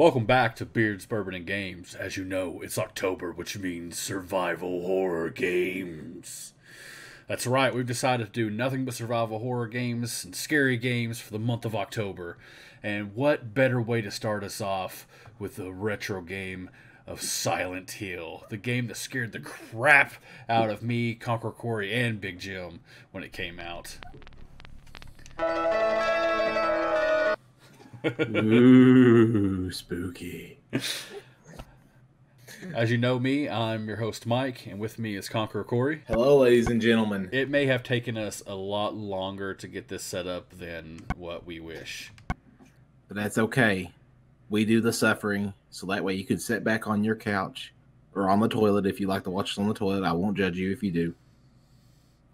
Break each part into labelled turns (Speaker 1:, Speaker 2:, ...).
Speaker 1: Welcome back to Beards, Bourbon, and Games. As you know, it's October, which means survival horror games. That's right, we've decided to do nothing but survival horror games and scary games for the month of October. And what better way to start us off with the retro game of Silent Hill, the game that scared the crap out of me, Conquer Corey, and Big Jim when it came out.
Speaker 2: Ooh, spooky.
Speaker 1: As you know me, I'm your host Mike, and with me is Conqueror Corey.
Speaker 2: Hello, ladies and gentlemen.
Speaker 1: It may have taken us a lot longer to get this set up than what we wish.
Speaker 2: But that's okay. We do the suffering, so that way you can sit back on your couch or on the toilet if you like to watch us on the toilet. I won't judge you if you do.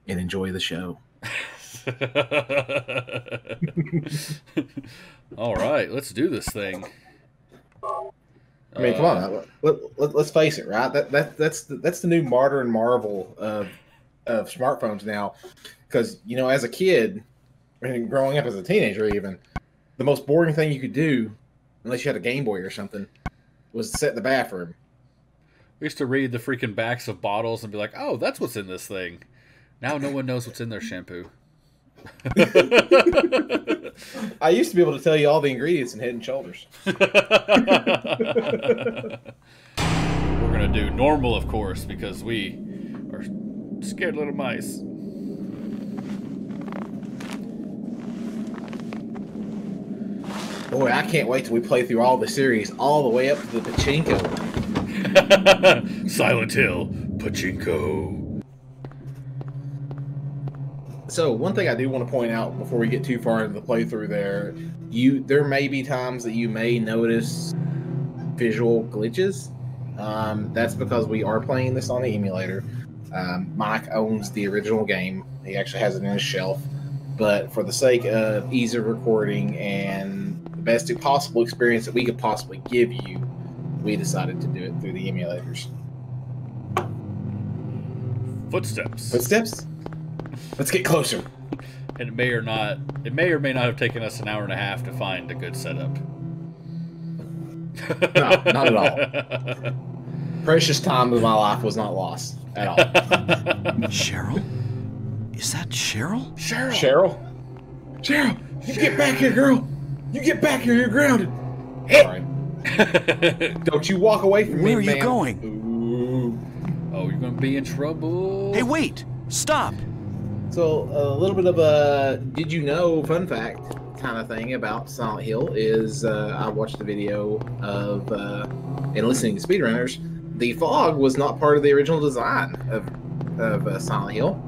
Speaker 2: And enjoy the show.
Speaker 1: All right, let's do this thing.
Speaker 2: I mean, come on. Uh, let, let, us face it, right? That, that that's the, that's the new modern marvel of of smartphones now. Because you know, as a kid, and growing up as a teenager, even the most boring thing you could do, unless you had a Game Boy or something, was sit in the bathroom.
Speaker 1: We used to read the freaking backs of bottles and be like, "Oh, that's what's in this thing." Now no one knows what's in their shampoo.
Speaker 2: I used to be able to tell you all the ingredients in Head and Shoulders.
Speaker 1: We're gonna do normal, of course, because we are scared little mice.
Speaker 2: Boy, I can't wait till we play through all the series, all the way up to the pachinko.
Speaker 1: Silent Hill, pachinko.
Speaker 2: So one thing I do want to point out before we get too far into the playthrough there, you there may be times that you may notice visual glitches. Um, that's because we are playing this on the emulator. Um, Mike owns the original game. He actually has it in his shelf. But for the sake of ease of recording and the best possible experience that we could possibly give you, we decided to do it through the emulators.
Speaker 1: Footsteps.
Speaker 2: Footsteps? Let's get closer.
Speaker 1: And it may or not it may or may not have taken us an hour and a half to find a good setup.
Speaker 2: no, not at all. Precious time of my life was not lost at all.
Speaker 3: Cheryl? Is that Cheryl?
Speaker 1: Cheryl.
Speaker 2: Cheryl? Cheryl, you Cheryl. get back here, girl. You get back here, you're grounded. Hey. Don't you walk away from
Speaker 3: Where
Speaker 2: me,
Speaker 3: Where are you going?
Speaker 1: Ooh. Oh, you're gonna be in trouble.
Speaker 3: Hey, wait! Stop!
Speaker 2: So a little bit of a did you know fun fact kind of thing about Silent Hill is uh, I watched the video of uh, and listening to speedrunners. The fog was not part of the original design of of uh, Silent Hill.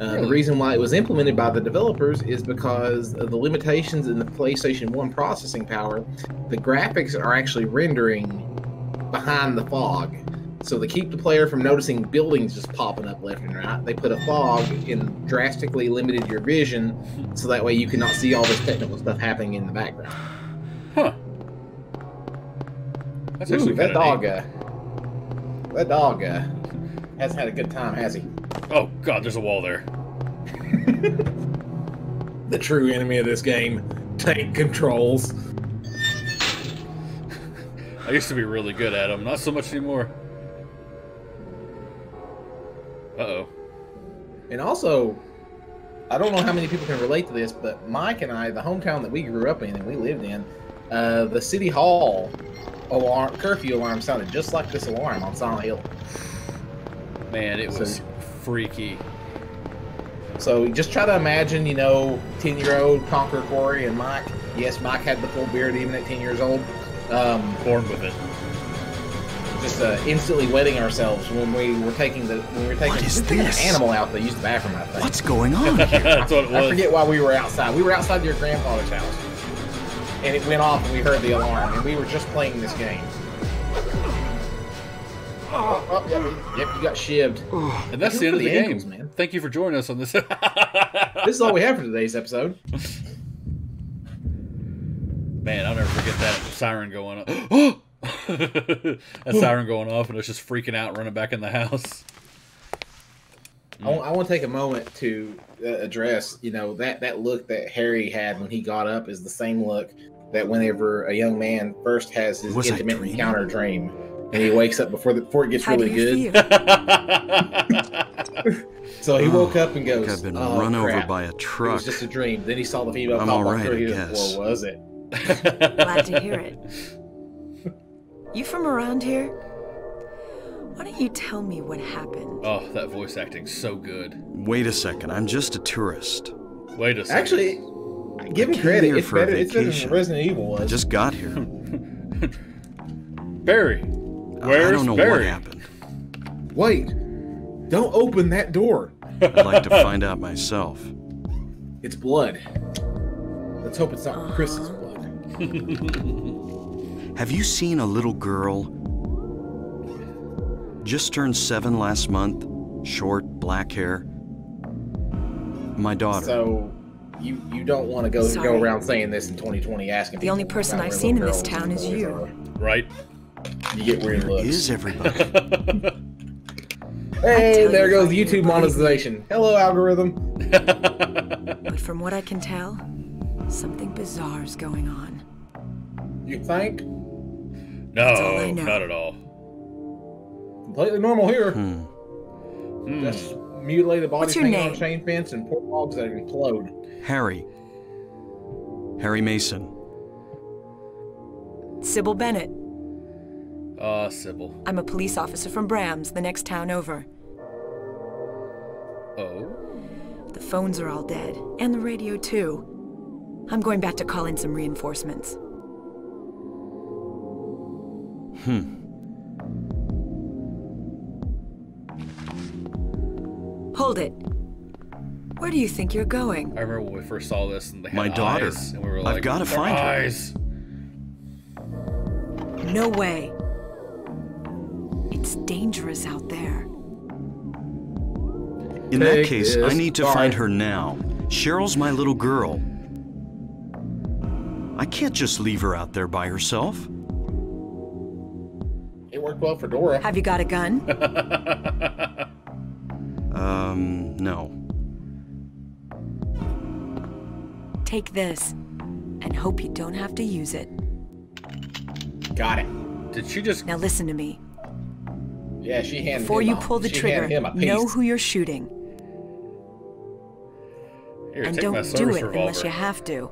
Speaker 2: Uh, The reason why it was implemented by the developers is because of the limitations in the PlayStation 1 processing power. The graphics are actually rendering behind the fog so to keep the player from noticing buildings just popping up left and right, they put a fog and drastically limited your vision, so that way you cannot see all this technical stuff happening in the background.
Speaker 1: Huh. That's
Speaker 2: Ooh,
Speaker 1: actually
Speaker 2: that dog. Uh, that dog uh, hasn't had a good time, has he?
Speaker 1: Oh God, there's a wall there.
Speaker 2: the true enemy of this game, tank controls.
Speaker 1: I used to be really good at them, not so much anymore. Uh oh.
Speaker 2: And also, I don't know how many people can relate to this, but Mike and I, the hometown that we grew up in and we lived in, uh, the city hall alarm curfew alarm sounded just like this alarm on Silent Hill.
Speaker 1: Man, it was so, freaky.
Speaker 2: So just try to imagine, you know, ten-year-old Conquer Corey and Mike. Yes, Mike had the full beard even at ten years old. Um,
Speaker 1: Born with it
Speaker 2: just uh, instantly wetting ourselves when we were taking the when we were taking,
Speaker 3: what is this?
Speaker 2: an animal out to use the bathroom. I think.
Speaker 3: What's going on here?
Speaker 1: That's what it was.
Speaker 2: I forget why we were outside. We were outside your grandfather's house, and it went off, and we heard the alarm, and we were just playing this game. Oh, oh yep, yep, you got shivved.
Speaker 1: And that's the end of the, the game. Ankles, man. Thank you for joining us on this.
Speaker 2: this is all we have for today's episode.
Speaker 1: Man, I'll never forget that siren going on. that siren going off, and it's just freaking out, running back in the house.
Speaker 2: I, I want to take a moment to uh, address, you know, that that look that Harry had when he got up is the same look that whenever a young man first has his
Speaker 3: Was
Speaker 2: intimate
Speaker 3: dreaming?
Speaker 2: encounter dream, and he wakes up before the, before it gets
Speaker 4: How
Speaker 2: really good, so he woke up and
Speaker 3: Like
Speaker 2: goes,
Speaker 3: I've been
Speaker 2: "Oh,
Speaker 3: run over by a truck."
Speaker 2: It
Speaker 3: truck.
Speaker 2: was just a dream." Then he saw the female
Speaker 3: I'm
Speaker 2: pop
Speaker 3: all
Speaker 2: walk
Speaker 3: right,
Speaker 2: through.
Speaker 3: I
Speaker 2: He goes,
Speaker 3: guess.
Speaker 2: "Or was it?"
Speaker 4: Glad to hear it. You from around here? Why don't you tell me what happened?
Speaker 1: oh, that voice acting's so good.
Speaker 3: Wait a second, I'm just a tourist.
Speaker 1: Wait a second.
Speaker 2: Actually, give him credit.
Speaker 3: here
Speaker 2: It's
Speaker 3: for a
Speaker 2: better. It's better than. Resident Evil was.
Speaker 3: I just got here.
Speaker 1: Barry. Where's
Speaker 3: I don't know
Speaker 1: Barry?
Speaker 3: what happened.
Speaker 2: Wait! Don't open that door.
Speaker 3: I'd like to find out myself.
Speaker 2: It's blood. Let's hope it's not Chris's blood.
Speaker 3: Have you seen a little girl? Just turned seven last month, short, black hair. My daughter.
Speaker 2: So, you you don't want to go go around saying this in 2020, asking.
Speaker 4: The only person I've seen in this town is you.
Speaker 2: are.
Speaker 1: Right?
Speaker 2: You get weird looks.
Speaker 3: is everybody?
Speaker 2: Hey, there goes
Speaker 4: if I knew,
Speaker 2: YouTube
Speaker 4: believe me.
Speaker 2: monetization. Hello, algorithm.
Speaker 4: But from what I can tell, something bizarre is going on.
Speaker 2: You think?
Speaker 1: No,
Speaker 4: all I know.
Speaker 1: not at all.
Speaker 2: Completely normal here.
Speaker 3: Hmm.
Speaker 1: Hmm.
Speaker 2: Just mutilated bodies
Speaker 4: What's your
Speaker 2: hanging on a chain fence and poor logs that implode.
Speaker 3: Harry. Harry Mason.
Speaker 4: Cybil Bennett.
Speaker 1: Ah, Cybil.
Speaker 4: I'm a police officer from Brahms, the next town over.
Speaker 1: Oh.
Speaker 4: The phones are all dead, and the radio too. I'm going back to call in some reinforcements.
Speaker 3: Hmm.
Speaker 4: Hold it. Where do you think you're going?
Speaker 1: I remember when we first saw this and they had
Speaker 3: My daughter.
Speaker 1: eyes, and we were
Speaker 3: I've gotta
Speaker 1: "Their
Speaker 3: find her."
Speaker 4: No way. It's dangerous out there.
Speaker 3: In that case, I need to
Speaker 2: Sorry.
Speaker 3: find her now. Cheryl's my little girl. I can't just leave her out there by herself.
Speaker 2: It worked well for Dora.
Speaker 4: Have you got a gun?
Speaker 3: Um, no.
Speaker 4: Take this, and hope you don't have to use it.
Speaker 2: Got it.
Speaker 1: Did she just?
Speaker 4: Now listen to me.
Speaker 2: Yeah, she handed
Speaker 4: Before
Speaker 2: him
Speaker 4: you
Speaker 2: a-
Speaker 4: pull the trigger,
Speaker 2: handed him a piece.
Speaker 4: know who you're shooting.
Speaker 1: Here,
Speaker 4: and don't do it
Speaker 1: revolver.
Speaker 4: unless you have to.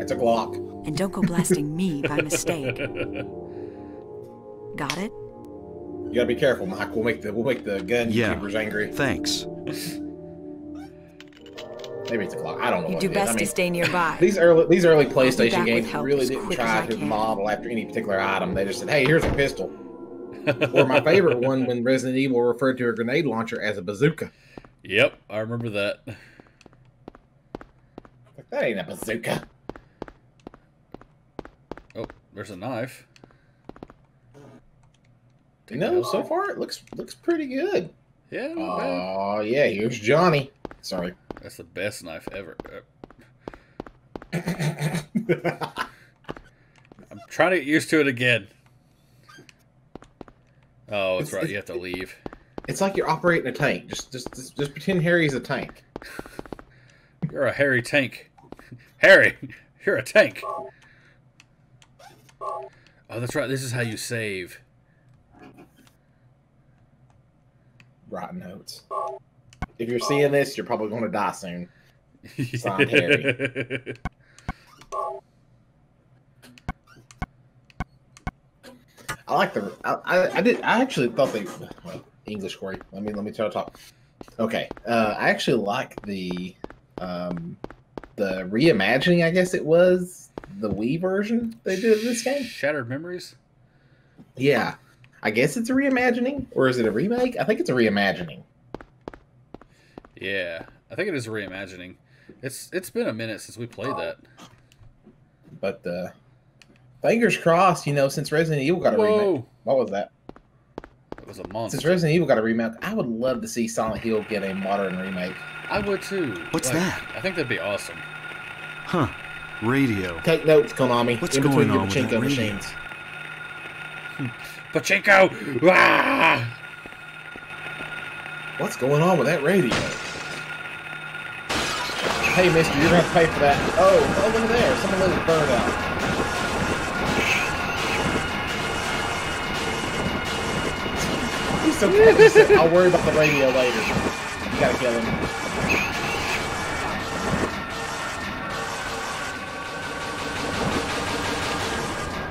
Speaker 2: It's a Glock.
Speaker 4: And don't go blasting me by mistake. Got it?
Speaker 2: You gotta be careful, Mike. We'll make the we'll make the gun
Speaker 3: Yeah.
Speaker 2: YouTubers angry.
Speaker 3: Thanks.
Speaker 2: Maybe it's a clock. I don't know.
Speaker 4: You
Speaker 2: what
Speaker 4: do
Speaker 2: it is.
Speaker 4: best
Speaker 2: I
Speaker 4: to
Speaker 2: mean,
Speaker 4: stay nearby.
Speaker 2: These early these early PlayStation games really didn't try to model after any particular item. They just said, "Hey, here's a pistol." or my favorite one when Resident Evil referred to a grenade launcher as a bazooka.
Speaker 1: Yep, I remember that.
Speaker 2: That ain't a bazooka.
Speaker 1: Oh, there's a knife.
Speaker 2: Know, so far it looks looks pretty good.
Speaker 1: Yeah.
Speaker 2: Oh yeah, here's Johnny. Sorry.
Speaker 1: That's the best knife ever. Uh, I'm trying to get used to it again. Oh, that's
Speaker 2: It's-
Speaker 1: right. You have to leave.
Speaker 2: it's like you're operating a tank. Just just just, just pretend Harry's a tank.
Speaker 1: You're a hairy tank. Harry, you're a tank. Oh, that's right. This is how you save.
Speaker 2: Rotten notes. If you're seeing this, you're probably going to die soon. Signed Harry. I like the. I, I, I did. I actually thought they. Well, English Corey. Let me let me try to talk. Okay. Uh, I actually like the um, the reimagining. I guess it was the Wii version they did of this game.
Speaker 1: Shattered memories.
Speaker 2: Yeah. I guess it's a reimagining, or is it a remake? I think it's a reimagining.
Speaker 1: Yeah, I think it is a reimagining. It's it's been a minute since we played that.
Speaker 2: But uh, fingers crossed. You know, since Resident Evil got a remake. What was that?
Speaker 1: it was a monster.
Speaker 2: Since Resident Evil got a remake, I would love to see Silent Hill get a modern remake.
Speaker 1: I would too.
Speaker 3: What's that?
Speaker 1: I think that'd be awesome.
Speaker 3: Huh. Radio.
Speaker 2: Take notes, Konami.
Speaker 3: What's
Speaker 2: in between
Speaker 3: going on with
Speaker 2: your
Speaker 3: that radio?
Speaker 2: machines.
Speaker 1: Pachinko! Ah!
Speaker 2: What's going on with that radio? Hey, mister, you're gonna pay for that. Oh, oh, look at there. Someone let his bird out. He's so I'll worry about the radio later. You gotta kill him.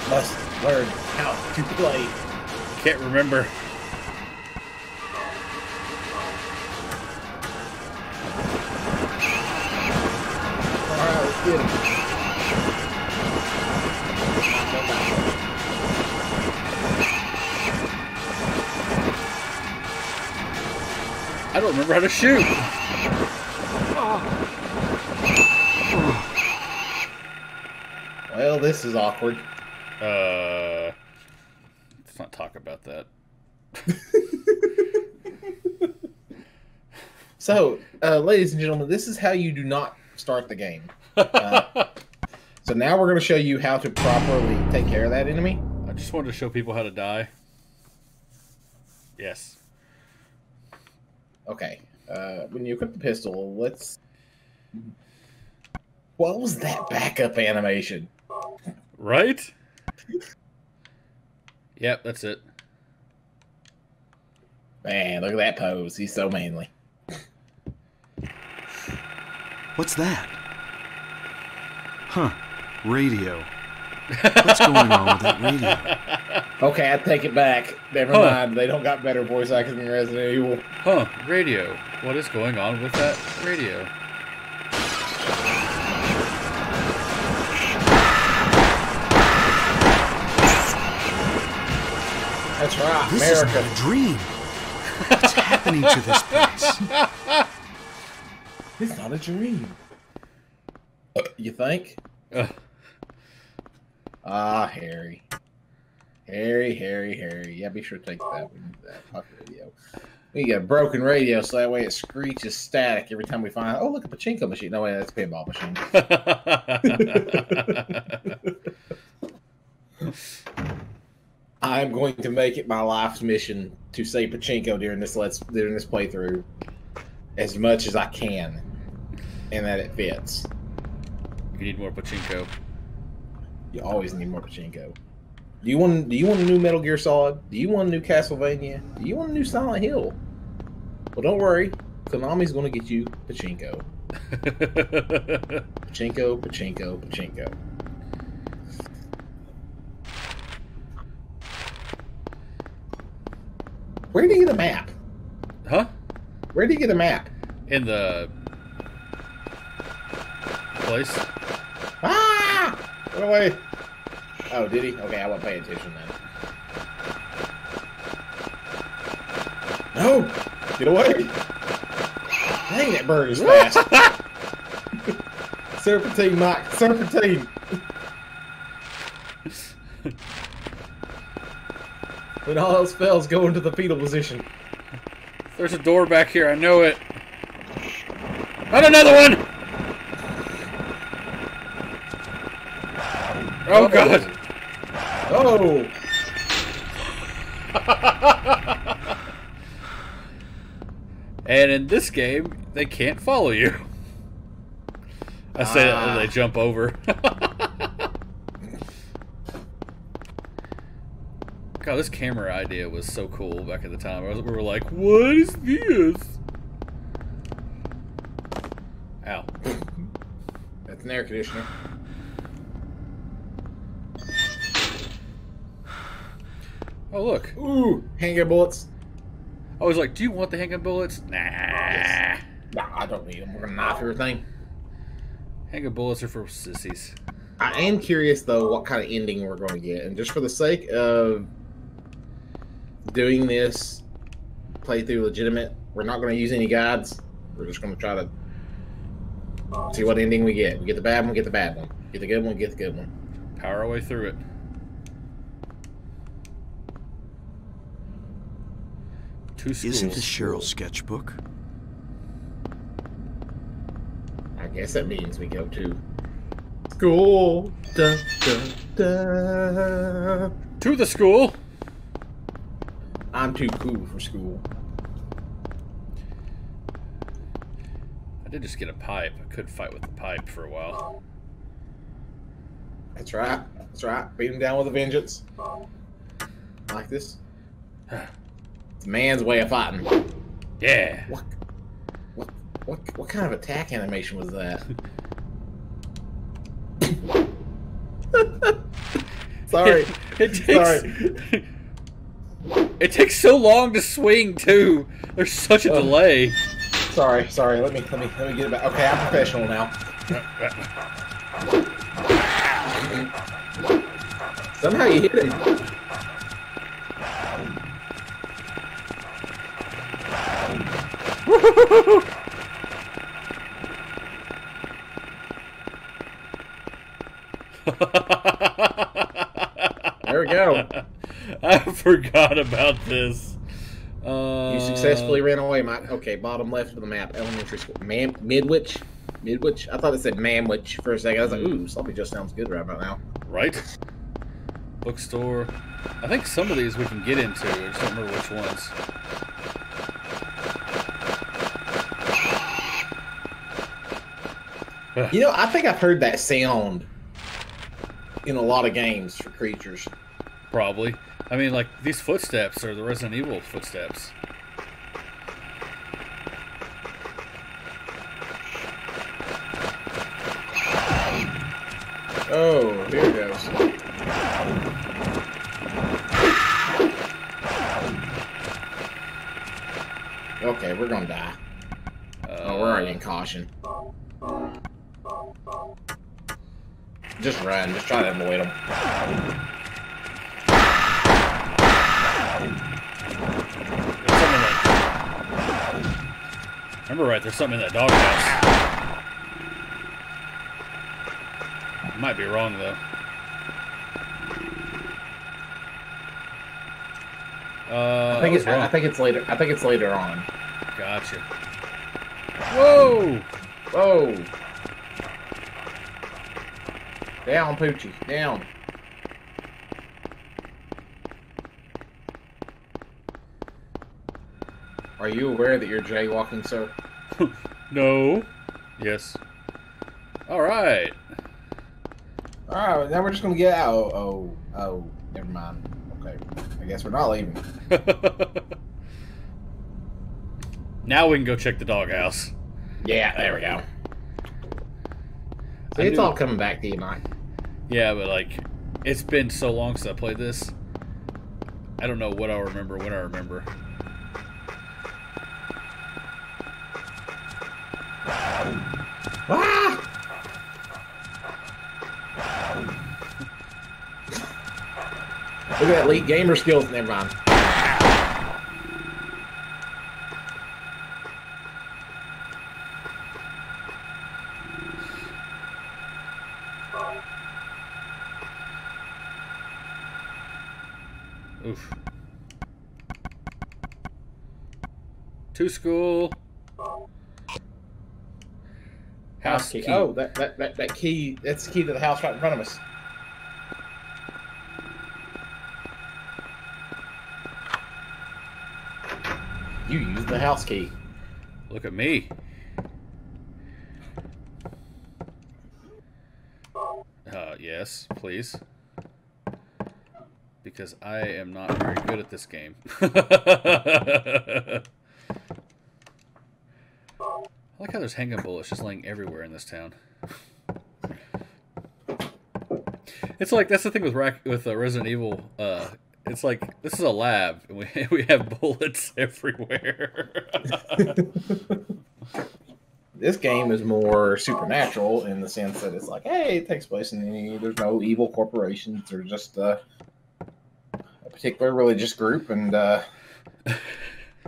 Speaker 2: Must learn how to play.
Speaker 1: Can't remember. I don't remember how to shoot.
Speaker 2: Well, this is awkward.
Speaker 1: Uh, let's not talk about that.
Speaker 2: So, uh, ladies and gentlemen, this is how you do not start the game. Uh, so now we're going to show you how to properly take care of that enemy.
Speaker 1: I just wanted to show people how to die. Yes.
Speaker 2: Okay. Uh, when you equip the pistol, let's. What was that backup animation?
Speaker 1: Right? yep, that's it.
Speaker 2: Man, look at that pose. He's so manly.
Speaker 3: What's that? Huh. Radio. What's going on with that radio?
Speaker 2: Okay, I take it back. Never
Speaker 1: Huh.
Speaker 2: mind. They don't got better voice actors than Resident Evil.
Speaker 1: Huh, radio. What is going on with that radio?
Speaker 2: That's right,
Speaker 3: This is
Speaker 2: America.
Speaker 3: not a dream. What's happening to this place?
Speaker 2: It's not a dream. Uh, you think?
Speaker 1: Ugh.
Speaker 2: Ah, Harry. Harry, Harry, Harry. Yeah, be sure to take that one. That fuck radio. We got a broken radio, so that way it screeches static every time we find. Oh, look, a pachinko machine. No way, that's a pinball machine. I'm going to make it my life's mission to say pachinko during this let's during this playthrough as much as I can, and that it fits.
Speaker 1: you need more pachinko.
Speaker 2: You always need more pachinko. Do you want? Do you want a new Metal Gear Solid? Do you want a new Castlevania? Do you want a new Silent Hill? Well, don't worry. Konami's going to get you pachinko. Pachinko, pachinko, pachinko. Where do you get a map?
Speaker 1: huh?
Speaker 2: Where do you get a map?
Speaker 1: In the place?
Speaker 2: Ah! Get away! Oh, did he? Okay, I won't pay attention then. No! Get away! Dang, that bird is fast. Serpentine, Mike. Serpentine. when all else fails, go into the fetal position.
Speaker 1: There's a door back here. I know it. Not another one! Oh god!
Speaker 2: Oh!
Speaker 1: And in this game, they can't follow you. I say that
Speaker 2: Ah.
Speaker 1: they jump over. God, this camera idea was so cool back at the time. Was- We were like, what is this? Ow.
Speaker 2: That's an air conditioner.
Speaker 1: Oh, look.
Speaker 2: Ooh, handgun bullets.
Speaker 1: I was like, do you want the handgun bullets? Nah.
Speaker 2: Nah, I don't need them. We're gonna knife everything.
Speaker 1: Handgun bullets are for sissies.
Speaker 2: I am curious though what kind of ending we're going to get, and just for the sake of doing this playthrough legitimate, we're not going to use any guides. We're just going to try to see what ending we get. We get the bad one, get the bad one. Get the good one, get the good one.
Speaker 1: Power our way through it. Two schools.
Speaker 3: Isn't this Cheryl's sketchbook?
Speaker 2: I guess that means we go to school. Dun, dun, dun.
Speaker 1: To the school.
Speaker 2: I'm too cool for school.
Speaker 1: I did just get a pipe. I could fight with the pipe for a while.
Speaker 2: That's right. That's right. Beat him down with a vengeance. Like this. It's a man's way of fighting.
Speaker 1: Yeah.
Speaker 2: What? What? What? What kind of attack animation was that? Sorry.
Speaker 1: It takes
Speaker 2: Sorry.
Speaker 1: it takes so long to swing too. There's such a
Speaker 2: Oh.
Speaker 1: delay.
Speaker 2: Sorry. Sorry. Let me. Let me. Let me get it back. Okay, I'm professional now. Somehow you hit him. There we go.
Speaker 1: I forgot about this. Uh,
Speaker 2: You successfully ran away, Mike. Okay, bottom left of the map, elementary school. Man, Midwich? Midwich? I thought it said Manwich for a second. I was like, ooh, sloppy just sounds good right about now.
Speaker 1: right? Bookstore. I think some of these we can get into. I just don't remember which ones.
Speaker 2: You know, I think I've heard that sound in a lot of games for creatures.
Speaker 1: Probably. I mean, like these footsteps are the Resident Evil footsteps.
Speaker 2: Oh, here it goes. Okay, we're gonna die.
Speaker 1: Uh,
Speaker 2: Oh, we're already in caution. Just run. Just try to avoid them.
Speaker 1: that- Remember right? There's something in that doghouse. Might be wrong though. Uh,
Speaker 2: I think it's.
Speaker 1: wrong.
Speaker 2: I think it's later. I think it's later on.
Speaker 1: Gotcha. Whoa!
Speaker 2: Whoa! Down, Poochie. Down. Are you aware that you're jaywalking, sir?
Speaker 1: No. Yes. All right.
Speaker 2: All right, now we're just gonna get out. Oh, oh, oh. Never mind. Okay, I guess we're not leaving.
Speaker 1: now we can go check the doghouse.
Speaker 2: Yeah, uh, there we go. See, it's all coming back to you, Mike.
Speaker 1: Yeah, but like, it's been so long since I played this. I don't know what I'll remember when I remember.
Speaker 2: Ah! Look at that elite gamer skills. Never mind.
Speaker 1: To school. House key.
Speaker 2: Oh, that, that, that, that key. That's the key to the house right in front of us. You used the house key.
Speaker 1: Look at me. Uh, yes, please. Because I am not very good at this game. I like how there's handgun bullets just laying everywhere in this town. It's like that's the thing with with uh, Resident Evil. Uh, it's like this is a lab, and we we have bullets everywhere.
Speaker 2: This game is more supernatural in the sense that it's like, hey, it takes place in any. There's no evil corporations. There's just uh, a particular religious group, and uh,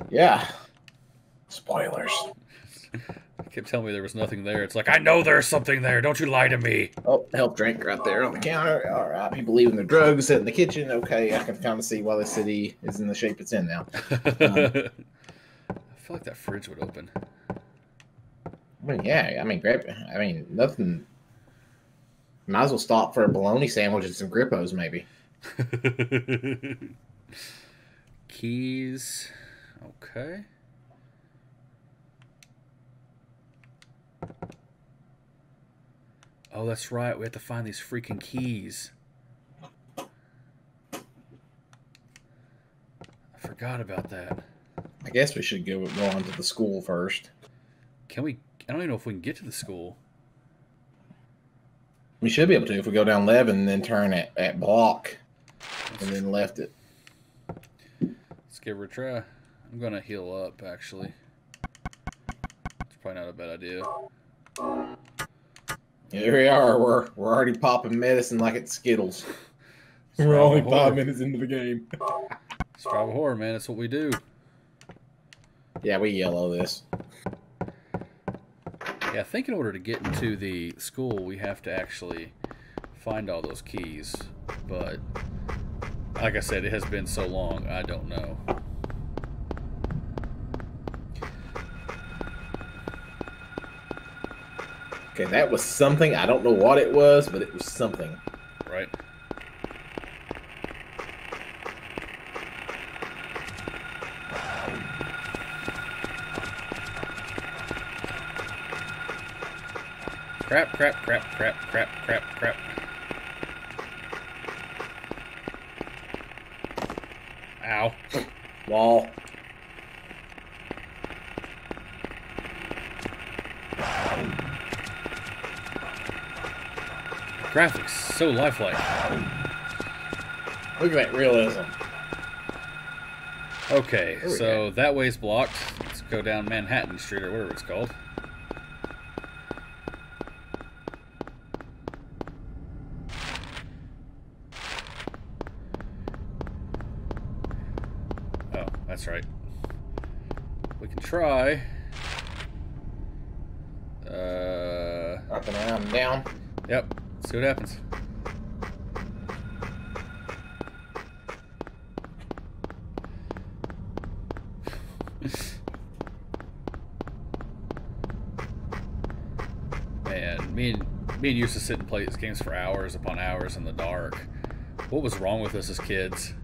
Speaker 2: yeah. Spoilers.
Speaker 1: Kept telling me there was nothing there. It's like I know there's something there. Don't you lie to me.
Speaker 2: Oh, health drink right there on the counter. All right, people leaving their drugs in the kitchen. Okay, I can kind of see why the city is in the shape it's in now.
Speaker 1: Um, I feel like that fridge would open.
Speaker 2: I mean, yeah, I mean, grab. I mean, nothing. Might as well stop for a bologna sandwich and some grippos, maybe.
Speaker 1: Keys. Okay. Oh, that's right. We have to find these freaking keys. I forgot about that.
Speaker 2: I guess we should go go on to the school first.
Speaker 1: Can we? I don't even know if we can get to the school.
Speaker 2: We should be able to if we go down Levin and then turn at, at Bloch and then left it.
Speaker 1: Let's give her a try. I'm gonna heal up actually. It's probably not a bad idea.
Speaker 2: Here we are. We're we're already popping medicine like it's Skittles. We're only
Speaker 1: Survival
Speaker 2: five minutes into the game.
Speaker 1: Survival horror, man. That's what we do.
Speaker 2: Yeah, we yellow this.
Speaker 1: Yeah, I think in order to get into the school, we have to actually find all those keys. But like I said, it has been so long, I don't know.
Speaker 2: Okay, that was something. I don't know what it was, but it was something.
Speaker 1: Right? Crap, crap, crap, crap, crap, crap, crap. Ow.
Speaker 2: Wall.
Speaker 1: Graphics so lifelike.
Speaker 2: Look at that realism.
Speaker 1: Okay, so that way's blocked. Let's go down Manhattan Street or whatever it's called. Oh, that's right. We can try. Uh,
Speaker 2: Up and around and down.
Speaker 1: yep. See what happens. Man, me and me and used to sit and play these games for hours upon hours in the dark. What was wrong with us as kids?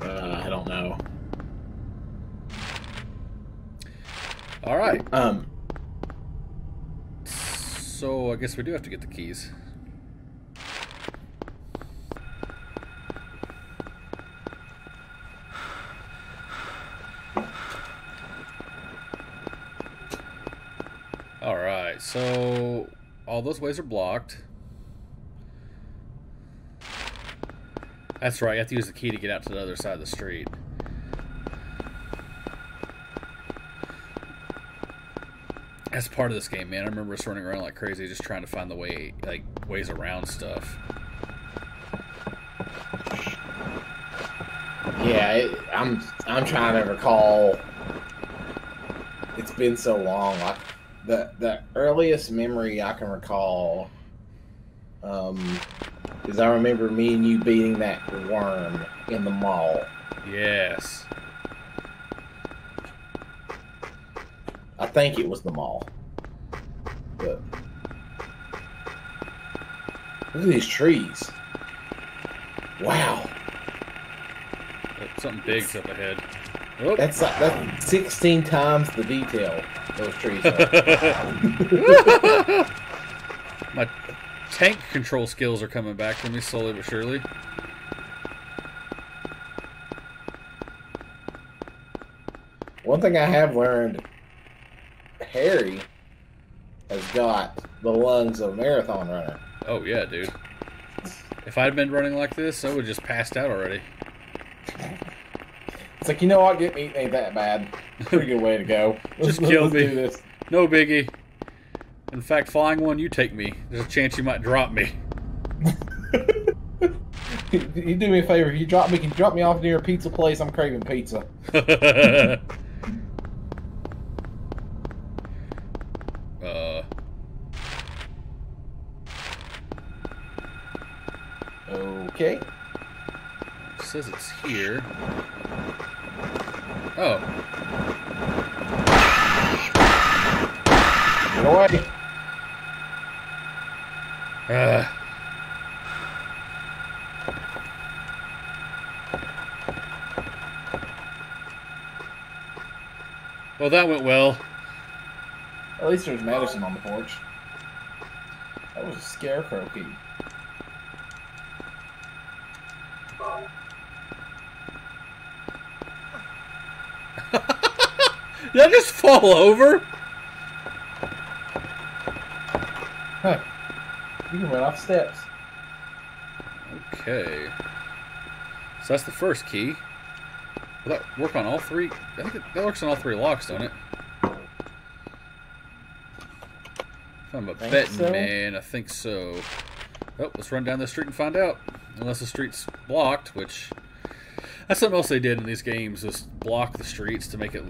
Speaker 2: Uh, I don't know.
Speaker 1: All right,
Speaker 2: Um,
Speaker 1: so I guess we do have to get the keys. All right, so all those ways are blocked. That's right, you have to use the key to get out to the other side of the street. That's part of this game, man. I remember us running around like crazy, just trying to find the way, like ways around stuff.
Speaker 2: yeah, it, I'm I'm trying to recall. It's been so long. Like the the earliest memory I can recall, um, is I remember me and you beating that worm in the mall.
Speaker 1: Yes.
Speaker 2: Think it was the mall. But look at these trees. Wow,
Speaker 1: something big's up ahead. Oh,
Speaker 2: that's like that's sixteen times the detail those trees
Speaker 1: my tank control skills are coming back to me slowly but surely.
Speaker 2: One thing I have learned, Harry has got the lungs of a marathon runner.
Speaker 1: Oh yeah, dude. If I'd been running like this, I would have just passed out already.
Speaker 2: It's like you know what, getting eaten ain't that bad. Pretty good way to go.
Speaker 1: Just
Speaker 2: Let's-
Speaker 1: kill
Speaker 2: let's
Speaker 1: me.
Speaker 2: do this.
Speaker 1: No biggie. In fact, flying one, you take me. There's a chance you might drop me.
Speaker 2: you do me a favor. If you drop me, can you drop me off near a pizza place? I'm craving pizza.
Speaker 1: uh,
Speaker 2: Okay.
Speaker 1: it says it's here. Oh,
Speaker 2: Get away.
Speaker 1: uh, well, that went well.
Speaker 2: At least there's medicine on the porch. That was a scarecrow key.
Speaker 1: Did I just fall over?
Speaker 2: Huh. You can run off steps.
Speaker 1: Okay. So that's the first key. Will that work on all three? I think that works on all three locks, don't it? If I'm a
Speaker 2: Think
Speaker 1: betting
Speaker 2: so?
Speaker 1: man, I think so. Oh, let's run down the street and find out. Unless the street's blocked, which that's something else they did in these games was block the streets to make it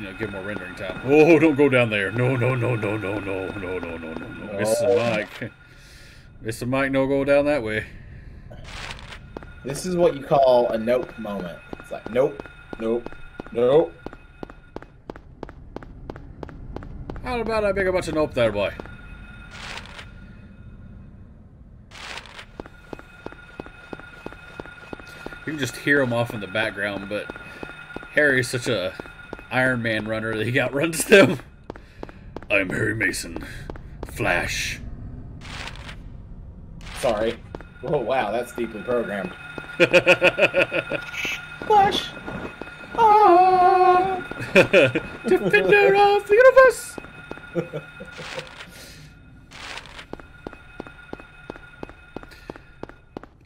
Speaker 1: you know, give more rendering time. Oh, don't go down there. No, no, no, no, no, no, no, no, no, no, no. Mr. Mike. Mr. Mike, no go down that way.
Speaker 2: This is what you call a nope moment. It's like nope, nope, nope.
Speaker 1: How about I make a bunch of nope there, boy? You can just hear him off in the background, but Harry's such a Iron Man runner that he outruns them. I'm Harry Mason. Flash.
Speaker 2: Sorry. Oh wow, that's deeply programmed. Flash. Ah.
Speaker 1: Defender of the universe!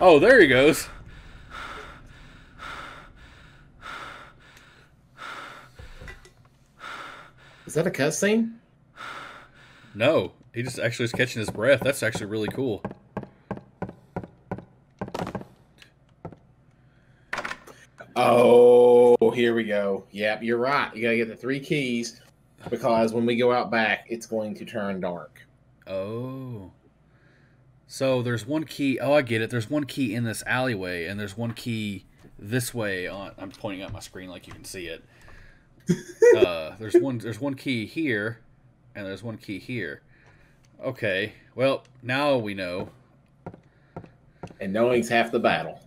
Speaker 1: Oh, there he goes.
Speaker 2: Is that a cutscene?
Speaker 1: No, he just actually is catching his breath. That's actually really cool.
Speaker 2: Oh, here we go. Yep, you're right. You gotta get the three keys because when we go out back, it's going to turn dark.
Speaker 1: Oh. So there's one key. Oh, I get it. There's one key in this alleyway, and there's one key this way. On I'm pointing at my screen like you can see it. uh, there's one. There's one key here, and there's one key here. Okay. Well, now we know.
Speaker 2: And knowing's half the battle.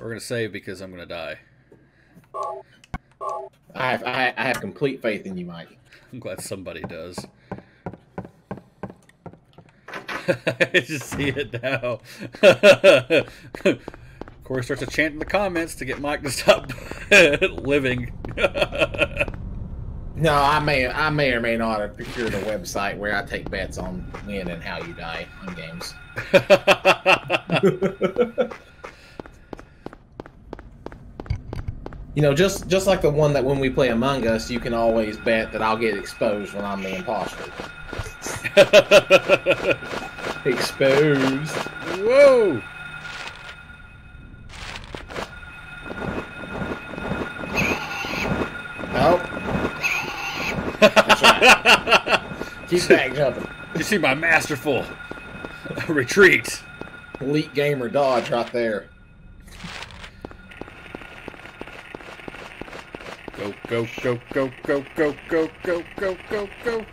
Speaker 1: We're gonna save because I'm gonna die.
Speaker 2: I have I, I have complete faith in you, Mike.
Speaker 1: I'm glad somebody does. I just see it now. Corey starts to chant in the comments to get Mike to stop living.
Speaker 2: No, I may I may or may not have procured a website where I take bets on when and how you die on games. You know, just just like the one that when we play Among Us, you can always bet that I'll get exposed when I'm the imposter. Exposed.
Speaker 1: Whoa!
Speaker 2: Nope. That's right. Keep back jumping.
Speaker 1: You see my masterful retreat.
Speaker 2: Elite gamer dodge right there.
Speaker 1: Go, go, go, go, go, go, go, go, go, go, go.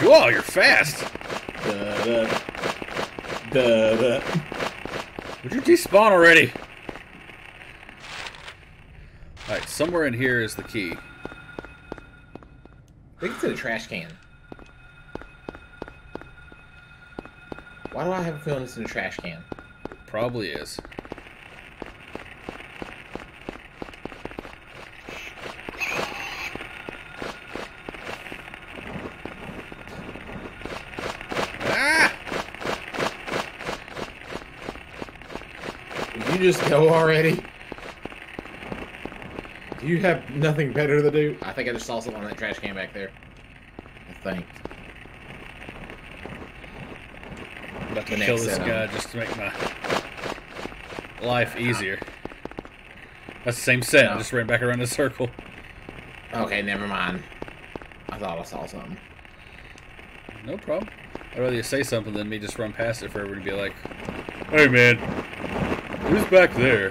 Speaker 1: Whoa, you're fast.
Speaker 2: Da da da da.
Speaker 1: Would you despawn already? Alright, somewhere in here is the key.
Speaker 2: I think it's in a trash can. Why do I have a feeling it's in a trash can?
Speaker 1: Probably is. Ah!
Speaker 2: Did you just go already? Do you have nothing better to do? I think I just saw something on that trash can back there. I think.
Speaker 1: I'm about to kill this guy just to make my life easier. That's the same set. I just ran back around in a circle.
Speaker 2: Okay, never mind. I thought I saw something.
Speaker 1: No problem. I'd rather you say something than me just run past it for everyone to be like, "Hey, man, who's back there?"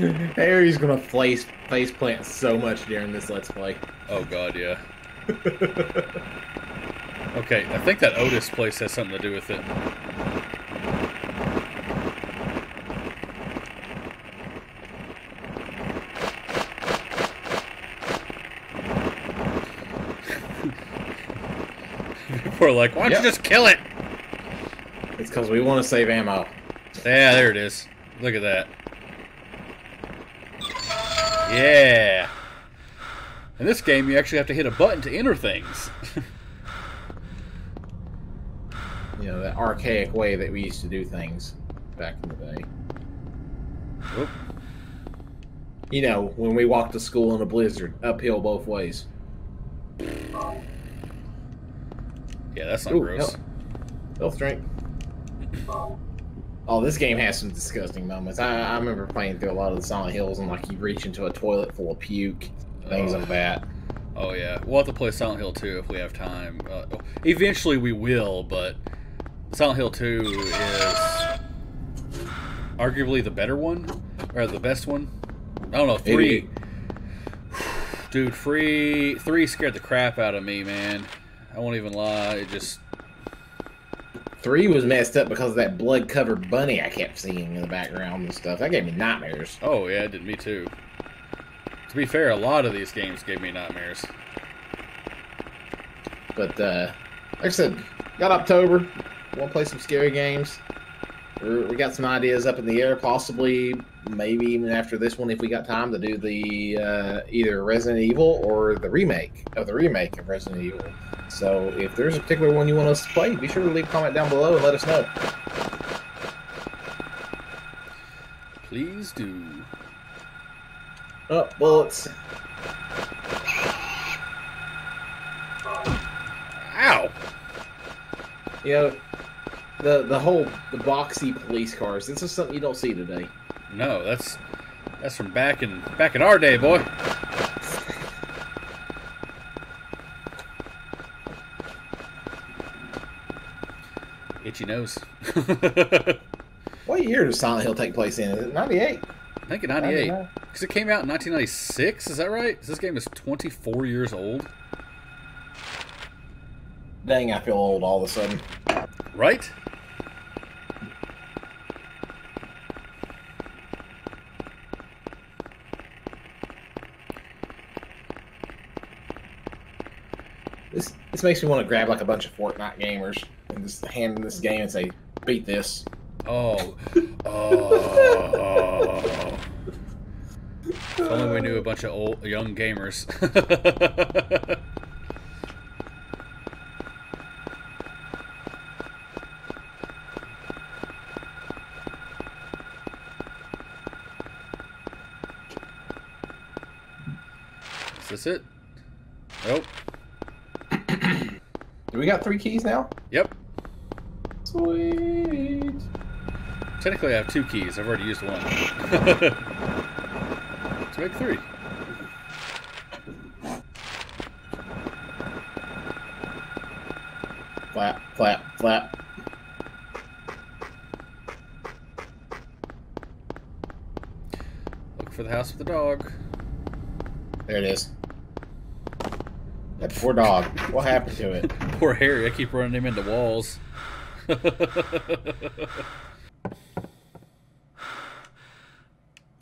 Speaker 2: Harry's gonna face face plant so much during this let's play.
Speaker 1: Oh God, yeah. okay, I think that Otis place has something to do with it. Like, why don't
Speaker 2: Yep.
Speaker 1: you just kill it?
Speaker 2: It's because we want to save ammo.
Speaker 1: Yeah, there it is. Look at that. Yeah. In this game, you actually have to hit a button to enter things.
Speaker 2: You know that archaic way that we used to do things back in the day.
Speaker 1: Oop.
Speaker 2: You know when we walked to school in a blizzard, uphill both ways.
Speaker 1: Yeah, that's not
Speaker 2: Ooh,
Speaker 1: gross.
Speaker 2: help. Health drink. Oh, this game has some disgusting moments. I, I remember playing through a lot of the Silent Hills and like you reach into a toilet full of puke, things
Speaker 1: Oh.
Speaker 2: like that.
Speaker 1: Oh yeah, we'll have to play Silent Hill 2 if we have time. Uh, eventually we will, but Silent Hill 2 is arguably the better one or the best one. I don't know. Three, dude, free three scared the crap out of me, man. I won't even lie. It just
Speaker 2: Three was messed up because of that blood covered bunny I kept seeing in the background and stuff. That gave me nightmares.
Speaker 1: oh yeah, it did me too. To be fair, a lot of these games gave me nightmares.
Speaker 2: But uh, like I said, got October. Want to play some scary games? We're, we got some ideas up in the air. Possibly, maybe even after this one, if we got time to do the uh, either Resident Evil or the remake of the remake of Resident Evil. So if there's a particular one you want us to play, be sure to leave a comment down below and let us know.
Speaker 1: Please do.
Speaker 2: Oh, bullets.
Speaker 1: Ow!
Speaker 2: You know, the the whole the boxy police cars. This is something you don't see today.
Speaker 1: No, that's that's from back in back in our day, boy. Itchy nose.
Speaker 2: What year does Silent Hill take place in? Is it 98?
Speaker 1: think in '98, because it came out in 1996. Is that right? This game is 24 years old,
Speaker 2: Dang, I feel old all of a sudden.
Speaker 1: right?
Speaker 2: This this makes me want to grab like a bunch of Fortnite gamers and just hand them this game and say, "Beat this."
Speaker 1: Oh, oh. if only we knew a bunch of old young gamers. Is this it?
Speaker 2: Got three keys now?
Speaker 1: Yep.
Speaker 2: Sweet.
Speaker 1: Technically, I have two keys. I've already used one. Let's make three.
Speaker 2: Flap, flap, flap.
Speaker 1: Look for the house with the dog.
Speaker 2: There it is. That poor dog. What happened to it?
Speaker 1: Poor Harry. I keep running him into walls.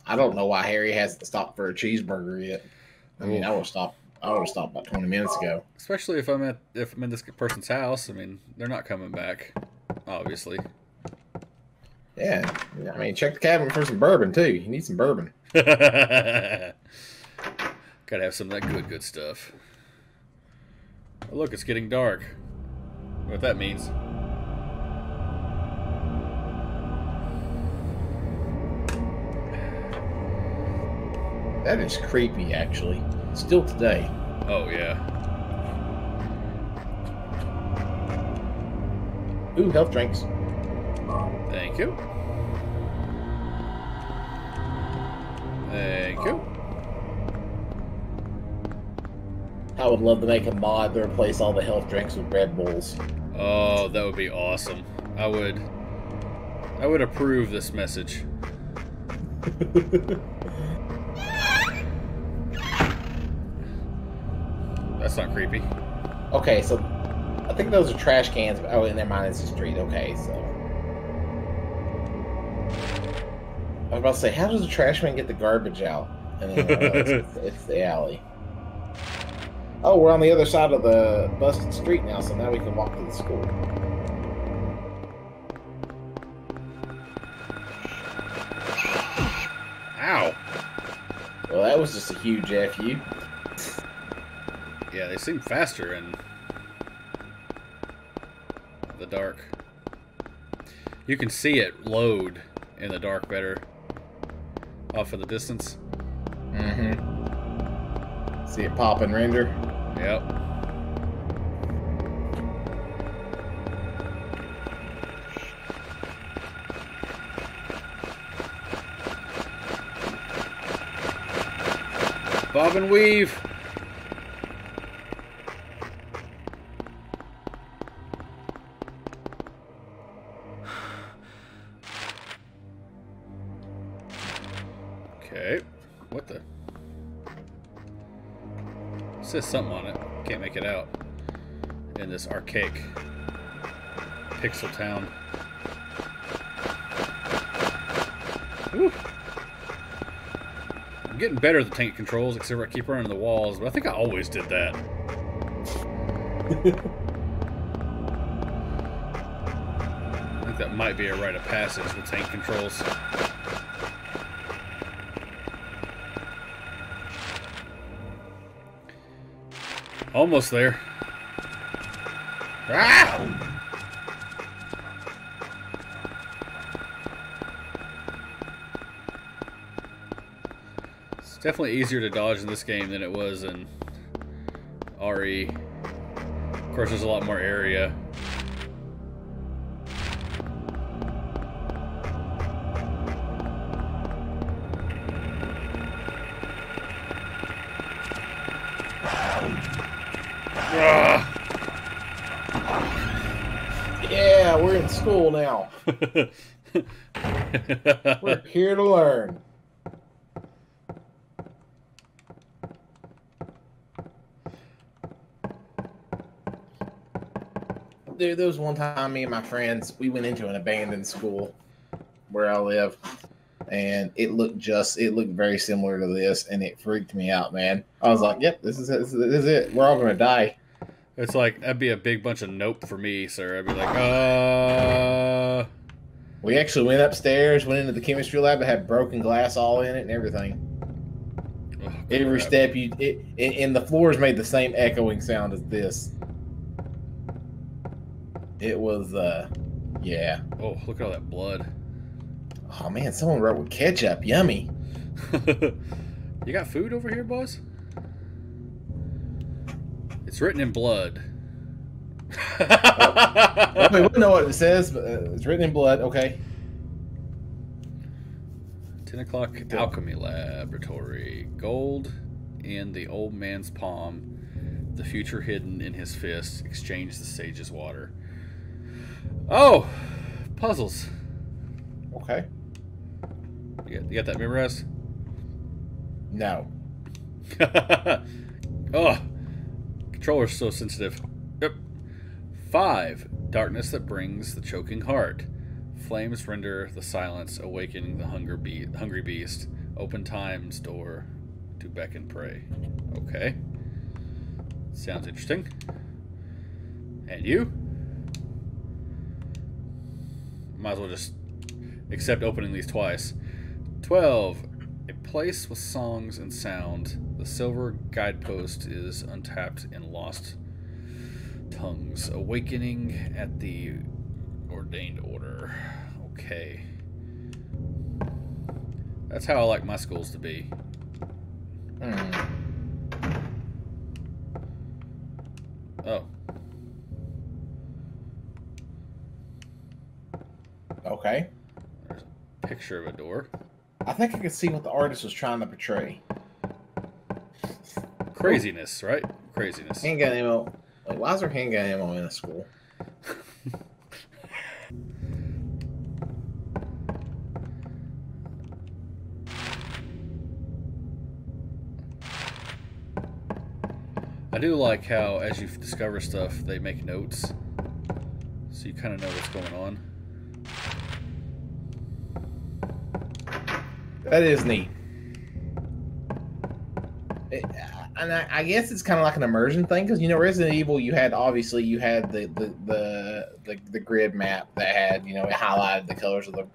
Speaker 2: I don't know why Harry hasn't stopped for a cheeseburger yet. I mean, I would stop. I would have stopped about twenty minutes ago.
Speaker 1: Especially if I'm at if I'm in this person's house. I mean, they're not coming back. Obviously.
Speaker 2: Yeah, I mean, check the cabinet for some bourbon too. You need some bourbon.
Speaker 1: Gotta have some of that good, good stuff. Oh, look, it's getting dark. What that means.
Speaker 2: That is creepy, actually. Still today.
Speaker 1: Oh, yeah.
Speaker 2: Ooh, health drinks.
Speaker 1: Thank you. Thank you.
Speaker 2: I would love to make a mod to replace all the health drinks with Red Bulls.
Speaker 1: Oh, that would be awesome. I would. I would approve this message. That's not creepy.
Speaker 2: Okay, so I think those are trash cans. Oh, and never mind, it's the street. Okay, so. I was about to say, how does a trash man get the garbage out? And then, uh, it's, it's the alley. Oh, we're on the other side of the busted street now, so now we can walk to the school.
Speaker 1: Ow!
Speaker 2: Well, that was just a huge fu.
Speaker 1: Yeah, they seem faster in the dark. You can see it load in the dark better off of the distance.
Speaker 2: Mm-hmm. See it pop and render.
Speaker 1: Yep. Bob and weave. Okay. What something this archaic pixel town. Whew. I'm getting better at the tank controls, except I keep running the walls, but I think I always did that. I think that might be a rite of passage with tank controls. Almost there. Ah! It's definitely easier to dodge in this game than it was in RE. Of course, there's a lot more area.
Speaker 2: We're here to learn. Dude, there was one time me and my friends we went into an abandoned school where I live, and it looked just it looked very similar to this, and it freaked me out, man. I was like, "Yep, this is it. This is it. We're all gonna die."
Speaker 1: It's like that'd be a big bunch of nope for me, sir. I'd be like, uh,
Speaker 2: We actually went upstairs, went into the chemistry lab. It had broken glass all in it and everything.
Speaker 1: oh,
Speaker 2: Every step you, it, and the floors made the same echoing sound as this. It was, uh, yeah.
Speaker 1: Oh, look at all that blood.
Speaker 2: Oh man, someone wrote with ketchup. Yummy.
Speaker 1: you got food over here, boss? It's written in blood.
Speaker 2: Mean, we don't know what it says, but uh, it's written in blood. Okay.
Speaker 1: 10 o'clock alchemy laboratory. Gold in the old man's palm. The future hidden in his fist. Exchange the sage's water. Oh! Puzzles.
Speaker 2: Okay.
Speaker 1: You got, you got that memorized?
Speaker 2: No.
Speaker 1: oh, controller's so sensitive. Yep. Five. Darkness that brings the choking heart. Flames render the silence, awakening the hunger be- hungry beast. Open time's door to beckon prey. Okay. Sounds interesting. And you? Might as well just accept opening these twice. 12. A place with songs and sound. The silver guidepost is untapped and lost tongues. Awakening at the ordained order. Okay. That's how I like my schools to be.
Speaker 2: Hmm.
Speaker 1: Oh.
Speaker 2: Okay.
Speaker 1: There's a picture of a door.
Speaker 2: I think I can see what the artist was trying to portray.
Speaker 1: Craziness, right? Craziness.
Speaker 2: Handgun ammo. Like, why is there handgun ammo in a school?
Speaker 1: I do like how, as you discover stuff, they make notes, so you kind of know what's going on.
Speaker 2: That is neat. And I, I guess it's kind of like an immersion thing because you know Resident Evil, you had obviously you had the the, the the the grid map that had you know it highlighted the colors of the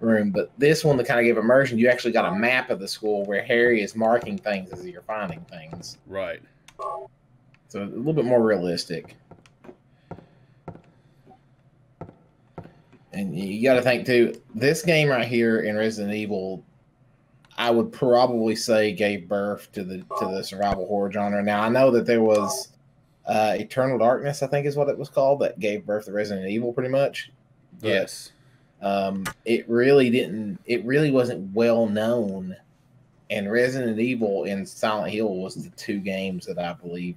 Speaker 2: room, but this one that kind of gave immersion, you actually got a map of the school where Harry is marking things as you're finding things,
Speaker 1: Right.
Speaker 2: so a little bit more realistic. And you got to think too, this game right here in Resident Evil, I would probably say gave birth to the to the survival horror genre. Now I know that there was uh, Eternal Darkness, I think is what it was called, that gave birth to Resident Evil, pretty much.
Speaker 1: Yes.
Speaker 2: Um, it really didn't. It really wasn't well known, and Resident Evil and Silent Hill was the two games that I believe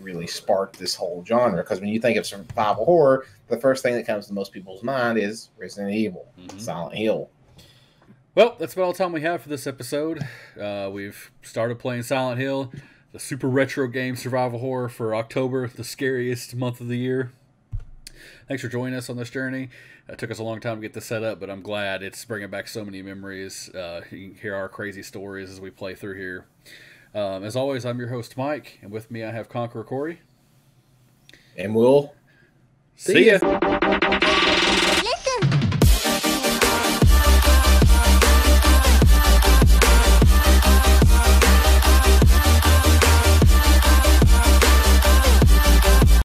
Speaker 2: really sparked this whole genre. Because when you think of survival horror, the first thing that comes to most people's mind is Resident Evil,
Speaker 1: Mhm.
Speaker 2: Silent Hill.
Speaker 1: Well, that's about all the time we have for this episode. Uh, we've started playing Silent Hill, the super retro game survival horror for October, the scariest month of the year. Thanks for joining us on this journey. It took us a long time to get this set up, but I'm glad it's bringing back so many memories. Uh, you can hear our crazy stories as we play through here. Um, as always, I'm your host, Mike, and with me I have Conqueror Corey.
Speaker 2: And we'll
Speaker 1: See,
Speaker 2: See
Speaker 1: ya.
Speaker 2: ya.